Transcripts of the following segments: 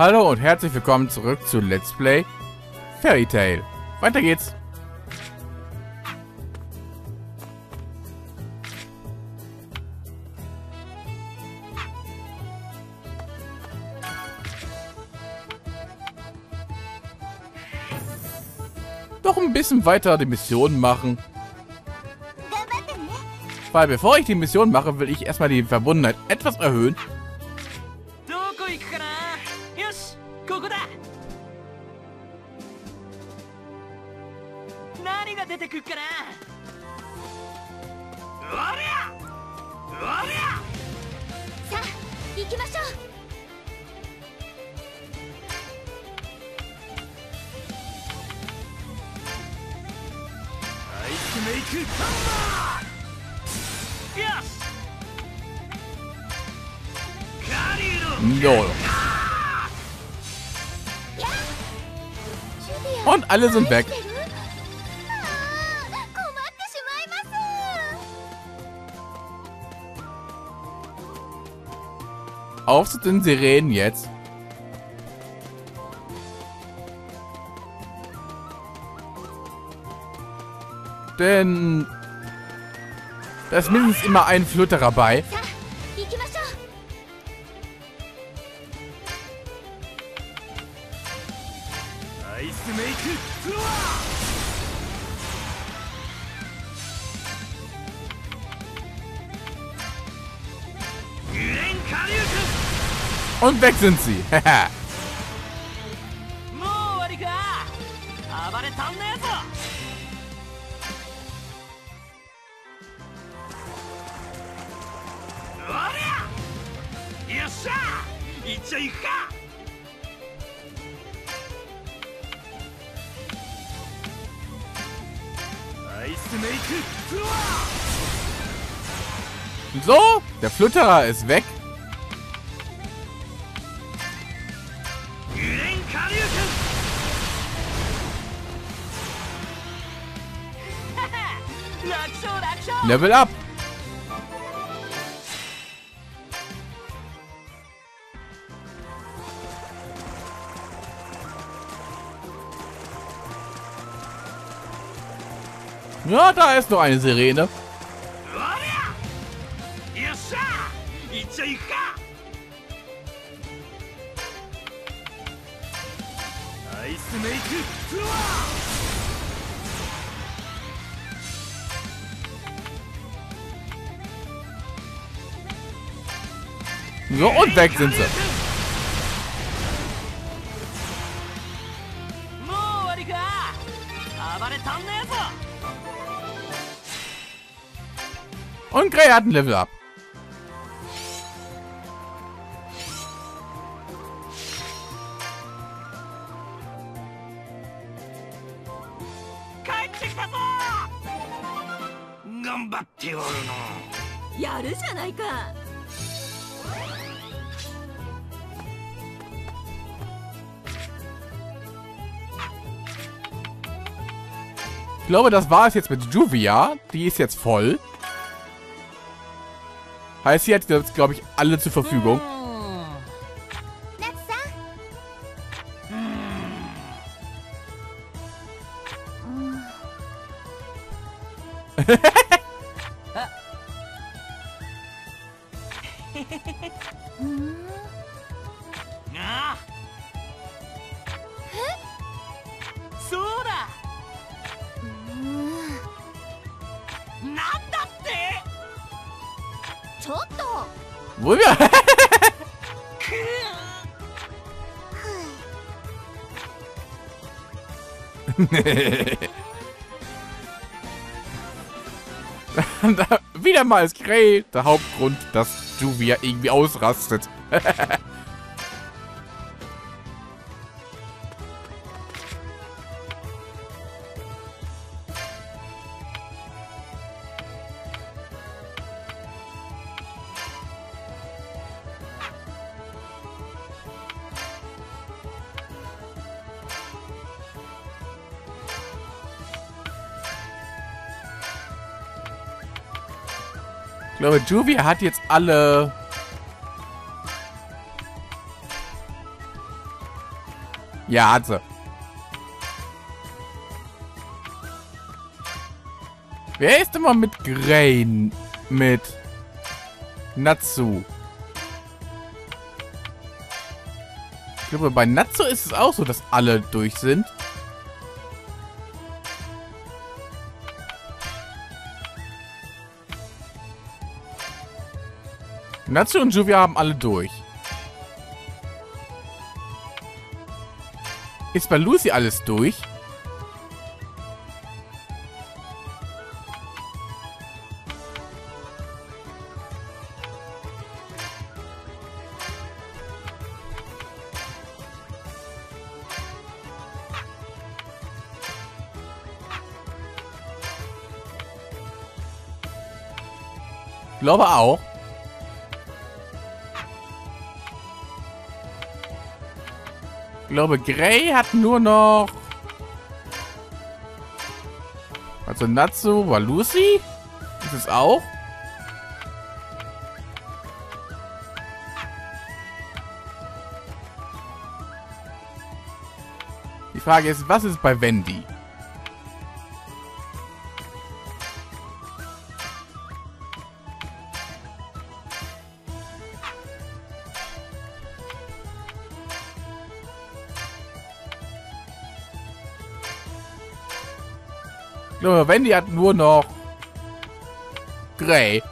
Hallo und herzlich willkommen zurück zu Let's Play Fairy Tail. Weiter geht's. Doch ein bisschen weiter die Mission machen. Weil bevor ich die Mission mache, will ich erstmal die Verbundenheit etwas erhöhen. No. Und alle sind weg. Auf zu den Sirenen jetzt. Denn da ist mindestens immer ein Flöterer bei. Und weg sind sie. しゃ行っちゃいくかアイスメイクフロア so, der Flutterer ist weg. グレンカリウ君楽勝楽勝 Level up. Ja, da ist noch eine Sirene. So, und weg sind sie. Und Gray hat ein Level up. Ich glaube, das war es jetzt mit Juvia. Die ist jetzt voll. Heißt, sie hat glaube ich, alle zur Verfügung. Wieder mal ist Grey der Hauptgrund, dass Juvia irgendwie ausrastet. Ich glaube, Juvia hat jetzt alle Ja, hat sie. Wer ist immer mit Grain? Mit Natsu. Ich glaube, bei Natsu ist es auch so, dass alle durch sind. Natsu und Juvia haben alle durch. Ist bei Lucy alles durch? Glaube auch. Glaube, Gray hat nur noch... Also Natsu war Lucy? Ist es auch? Die Frage ist, was ist bei Wendy? Glaube, Wendy hat nur noch Grey.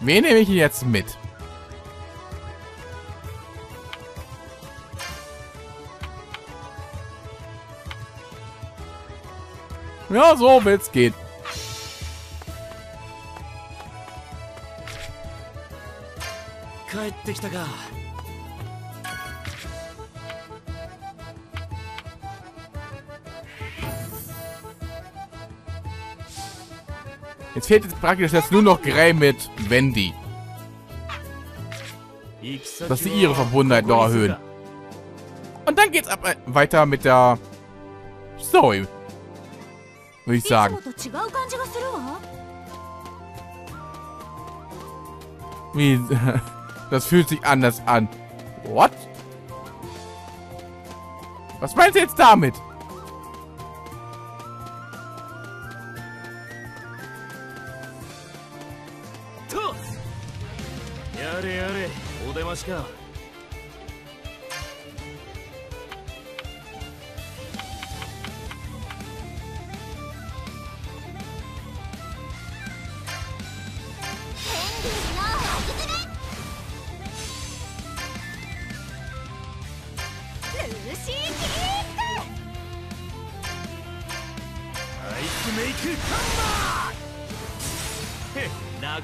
Wen nehme ich jetzt mit? Ja, so wird's gehen. Jetzt fehlt jetzt praktisch jetzt nur noch Grey mit Wendy. Dass sie ihre Verbundenheit noch erhöhen. Und dann geht's ab äh, weiter mit der Story würde ich sagen. Wie, das fühlt sich anders an. What? Was meinst du jetzt damit? Yare yare, odemashi ka.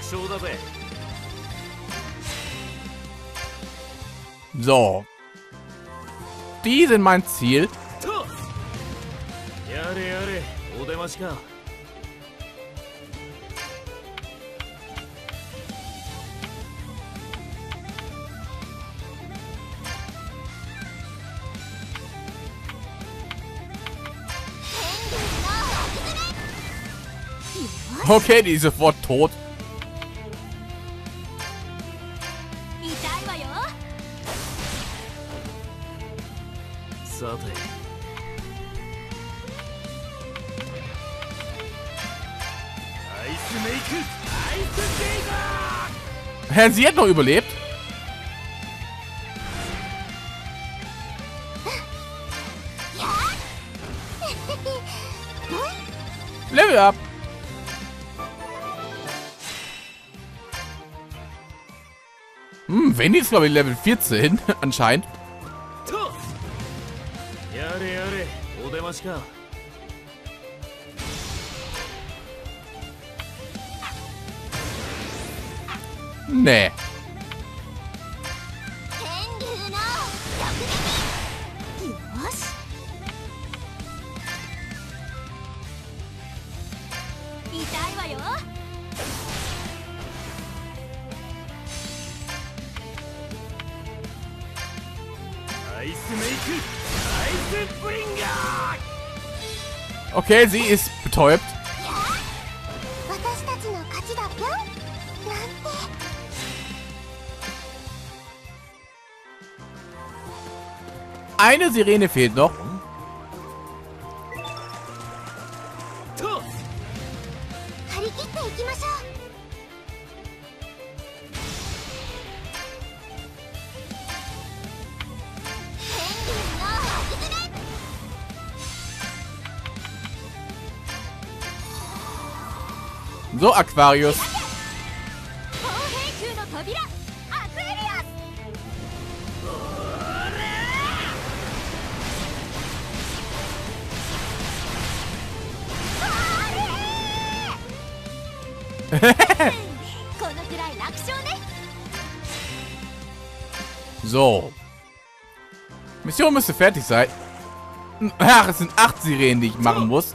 勝だぜ So. Die sind mein Ziel. とやれやれお出ましか Okay, die ist sofort tot. さてアイスメイクアイスゲイザー Hä, sie hat noch überlebt. Level up. Hm, Wendy ist glaube ich Level 14 anscheinend. go. イスメイクアイスプリンガ Okay, sie ist betäubt. Eine Sirene fehlt noch. Aquarius. so. Mission müsste fertig sein. Ach, es sind acht Sirenen, die ich machen muss.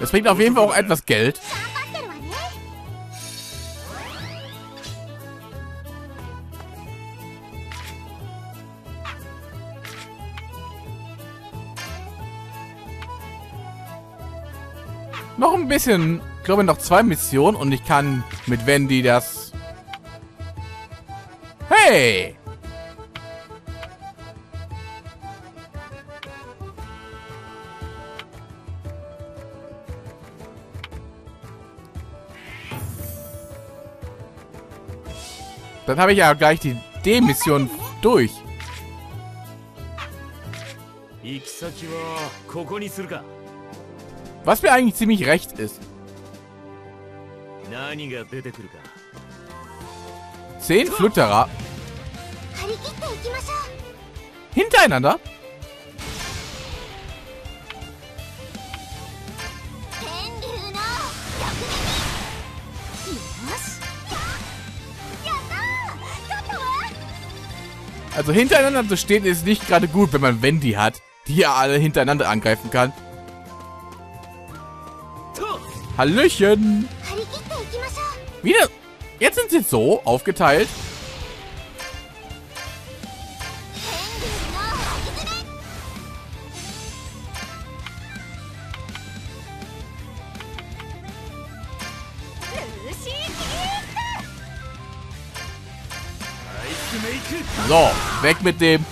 Das bringt auf jeden Fall auch etwas Geld. Noch ein bisschen, glaube ich, noch zwei Missionen und ich kann mit Wendy das... Hey! Dann habe ich ja gleich die D-Mission durch. Was mir eigentlich ziemlich recht ist. 10 Flutterer. Hintereinander? Also hintereinander zu stehen ist nicht gerade gut, wenn man Wendy hat, die ja alle hintereinander angreifen kann. Hallöchen! Wieder? Jetzt sind sie so aufgeteilt. So, weg mit dem.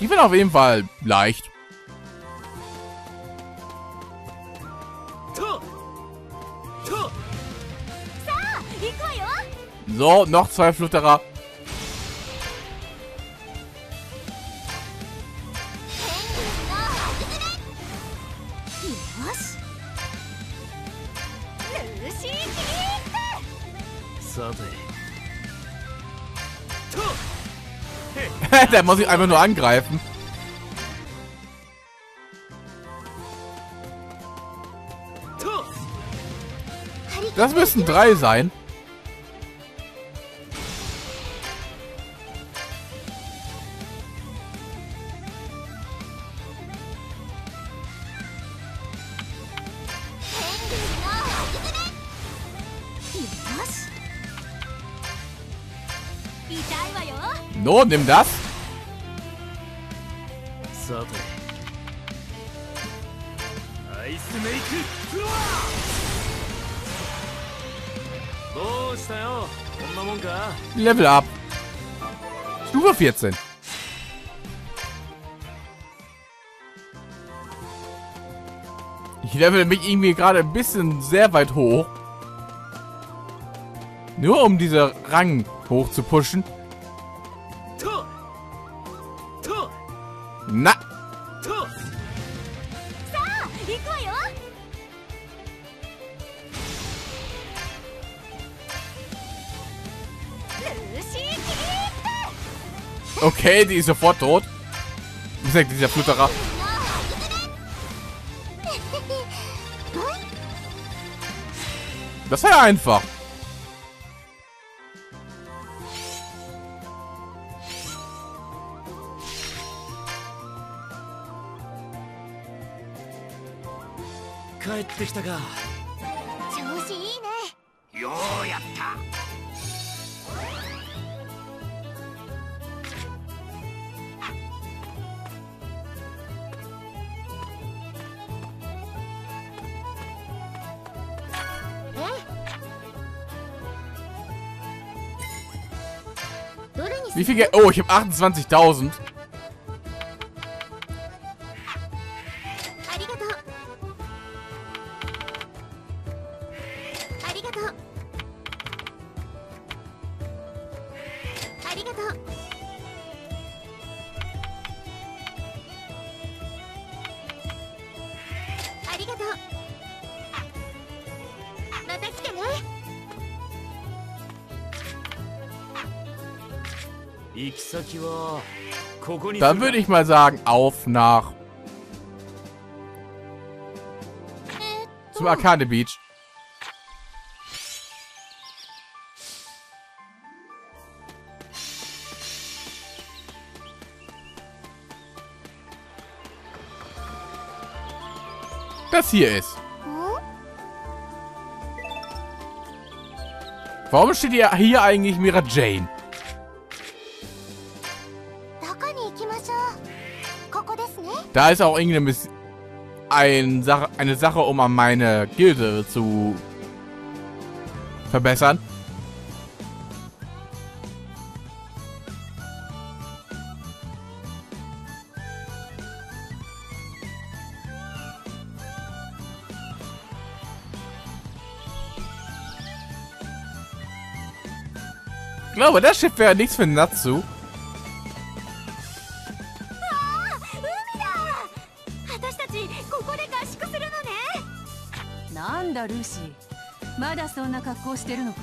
Die wird auf jeden Fall leicht. So, noch zwei Flutterer. der muss ich einfach nur angreifen. Das müssen drei sein. No, nimm das. Level ab. Stufe 14. Ich level mich irgendwie gerade ein bisschen sehr weit hoch. Nur um diese Rang hoch zu pushen. Na. Okay, die ist sofort tot. Wie gesagt, dieser Flutterer. Das war ja einfach. Wie viel Geld? Oh, ich habe 28.000. Dann würde ich mal sagen, auf nach... Zum Arcade Beach. Das hier ist. Warum steht hier eigentlich Mira Jane? Da ist auch irgendeine Miss ein Sache, eine Sache, um an meine Gilde zu verbessern. Ich glaube, das Schiff wäre nichts für Natsu. そんな格好してるのか。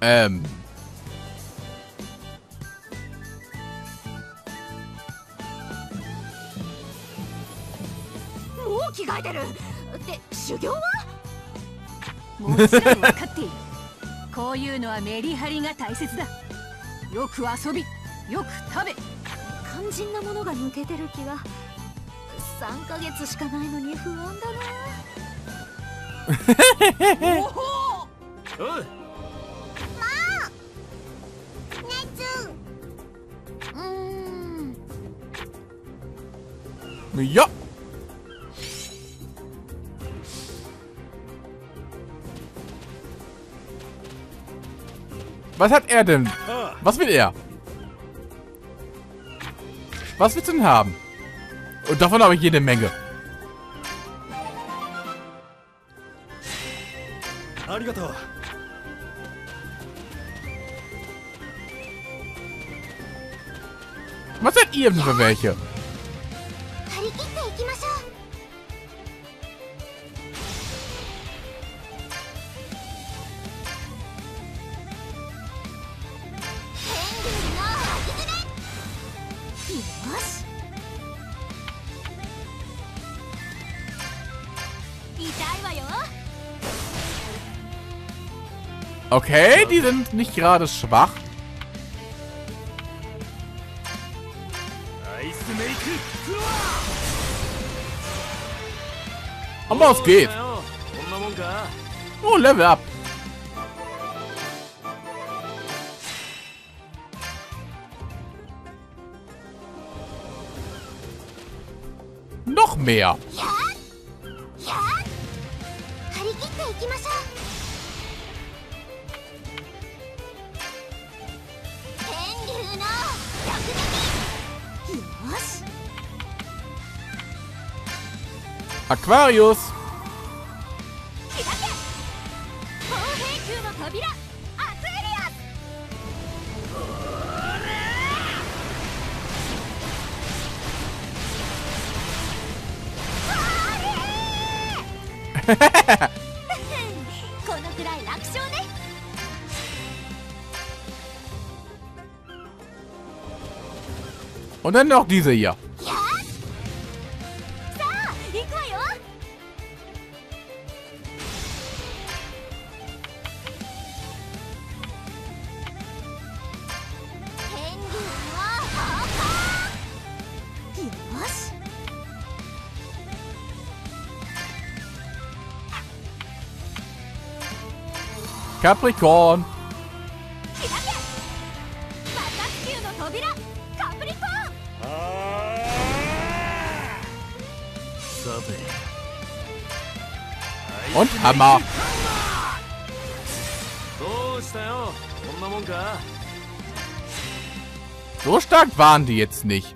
Ähm. もう着替えてる。って修行は？もちろん分かっている。こういうのはメリハリが大切だ。よく遊びよく食べ。肝心なものが抜けてる気が3ヶ月しかないのに不安だなおう熱うーん Ja. Was hat er denn? あ Was will er? Was willst du denn haben? Und davon habe ich jede Menge. Was seid ihr denn für welche? Okay, die sind nicht gerade schwach. Aber es geht. Oh, Level up. Noch mehr. Aquarius. Und dann noch diese hier. Capricorn. Und Hammer. So stark waren die jetzt nicht.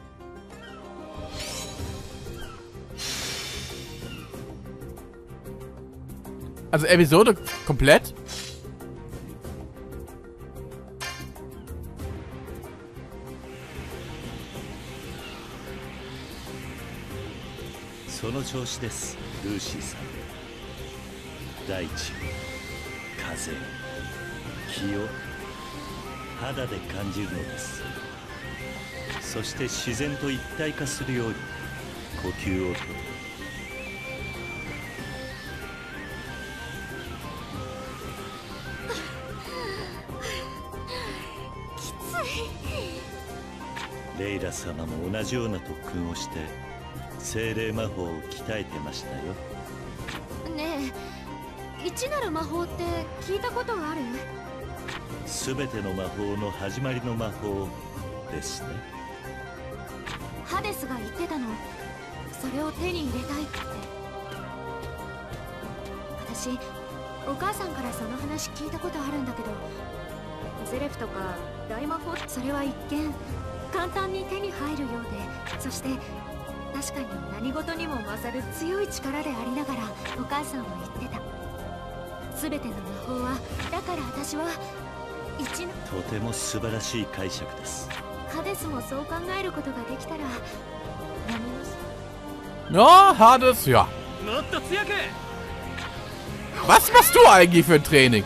Also Episode komplett その調子です。ルーシーさん。大地風気を肌で感じるのです。そして自然と一体化するように呼吸をとる。レイラ様も同じような特訓をして精霊魔法を鍛えてましたよ。ねえ一なる魔法って聞いたことがある？全ての魔法の始まりの魔法ですね。ハデスが言ってたの。それを手に入れたいって。私お母さんからその話聞いたことあるんだけどゼレフとか大魔法？それは一見。簡単に手に入るようで。そして確かに何事にも勝る強い力でありながらお母さんは言ってた。全ての魔法はだから私は一のとても素晴らしい解釈です。ハデスもそう考えることができたら何もし Ja, Hades, ja. もっと強く！Was machst du eigentlich für ein Training?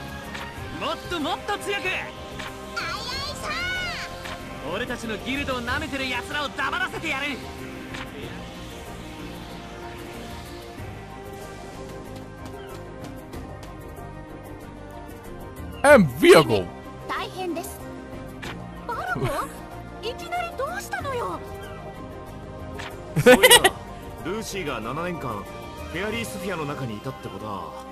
Ähm, Virgo. 大変ですバラモいきなりどうしたのよそういやルーシーが7年間フェアリースフィアの中にいたってことは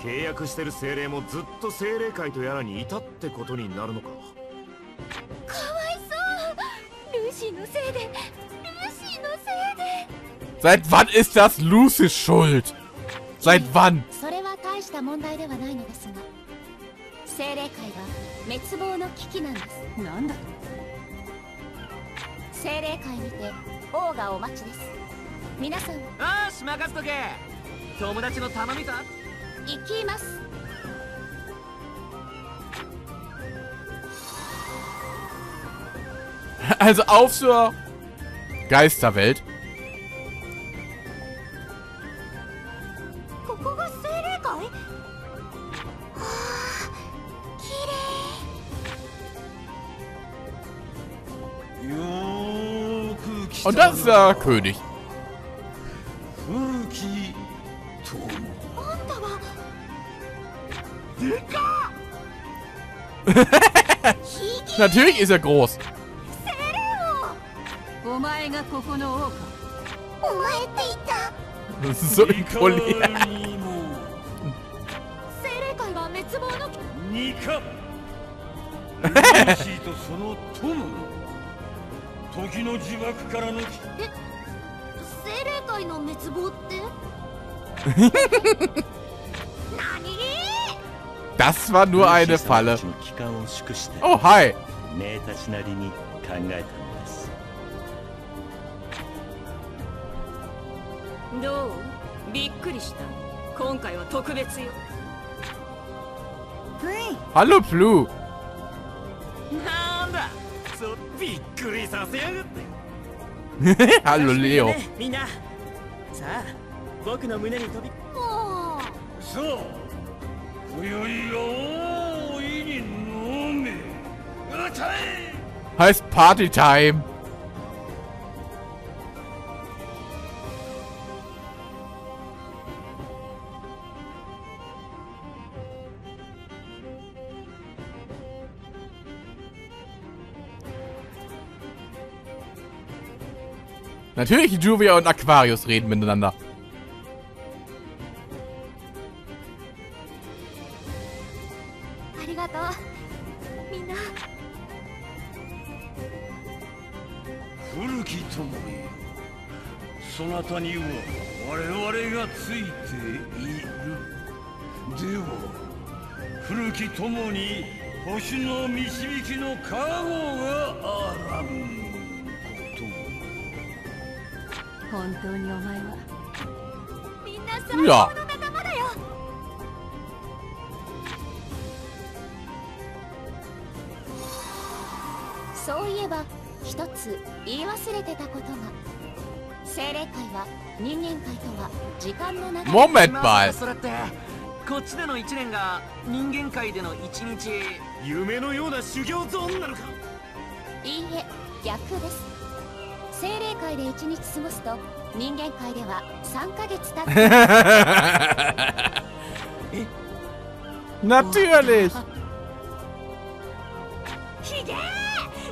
契約してる精霊もずっと精霊界とやらにいたってことになるのか。かわいそう。ルーシーのせいで。ルーシーのせいで。Seit wann ist das Lucy's Schuld? Seit wann? それは大した問題ではな精霊界は滅亡の危機なんです。なんだ？精霊界にて王がお待ちです。皆さん。よし任せとけ。友達の頼みだ行きます。Also auf zur Geisterwelt. Und das ist der König. Natürlich ist er groß. Das ist so impoliert. 時の呪縛からのえ精霊界の滅亡って Das war nur eine Falle. Oh, hi. Do, びっくりした。今回は特別よ。Hallo, Blue. びっくりさせやがって Hallo, Leo. みんなさあ僕の胸に飛びもさあ今宵は大いに飲めあたい Natürlich, Juvia und Aquarius reden miteinander. うありがとうみんな古 本当にお前は。みんな最高の.仲間だよ。そういえば一つ言い忘れてたことが。精霊界は人間界とは時間の流れ。Moment ま mal. さかそれって。こっちでの1年が人間界での1日。夢のような修行ゾーンなのかいいえ逆です精霊界で一日過ごすと人間界では3ヶ月経って Natürlich. ひげー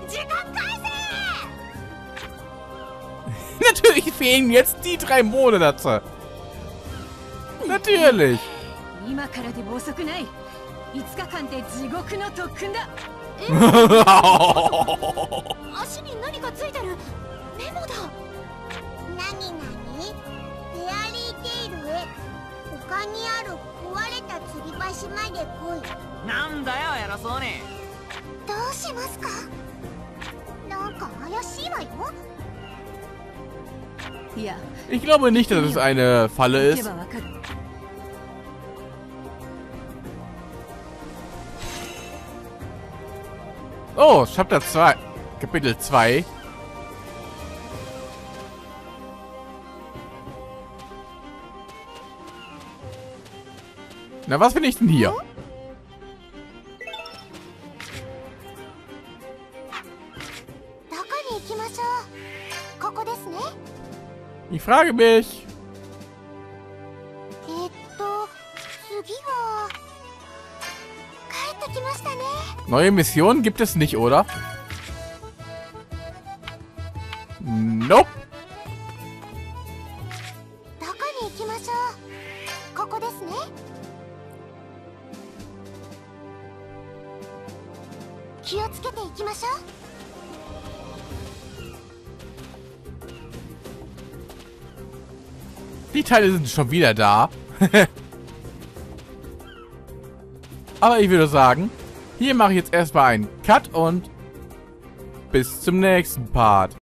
時間返せ Natürlich fehlen jetzt die drei Monate. Natürlich. 今からでも遅くない5日間で地獄の特訓だ足に何かついてるメモだ何何フェアリーテイルへ他にある壊れた吊り橋まで来いなんだよ偉そうにどうしますかなんか怪しいわよいや Ich glaube nicht, dass es eine Falle 行け ist. ばわかる Oh, Chapter 2. Kapitel 2. Na, was bin ich denn hier? Ich frage mich. Neue Missionen gibt es nicht, oder? Teile sind schon wieder da. Aber ich würde sagen, hier mache ich jetzt erstmal einen Cut und bis zum nächsten Part.